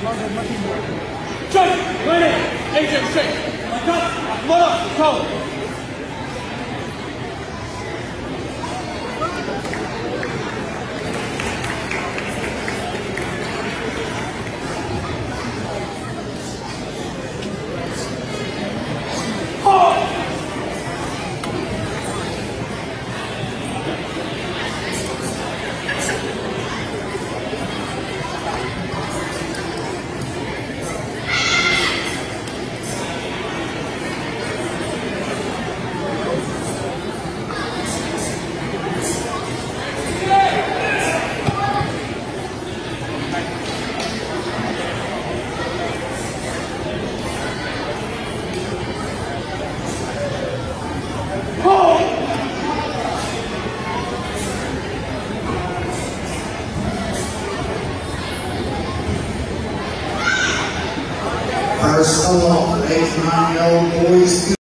Just, much more. Straight, ready, engine straight. Cut, motor, go. 89 year old boys.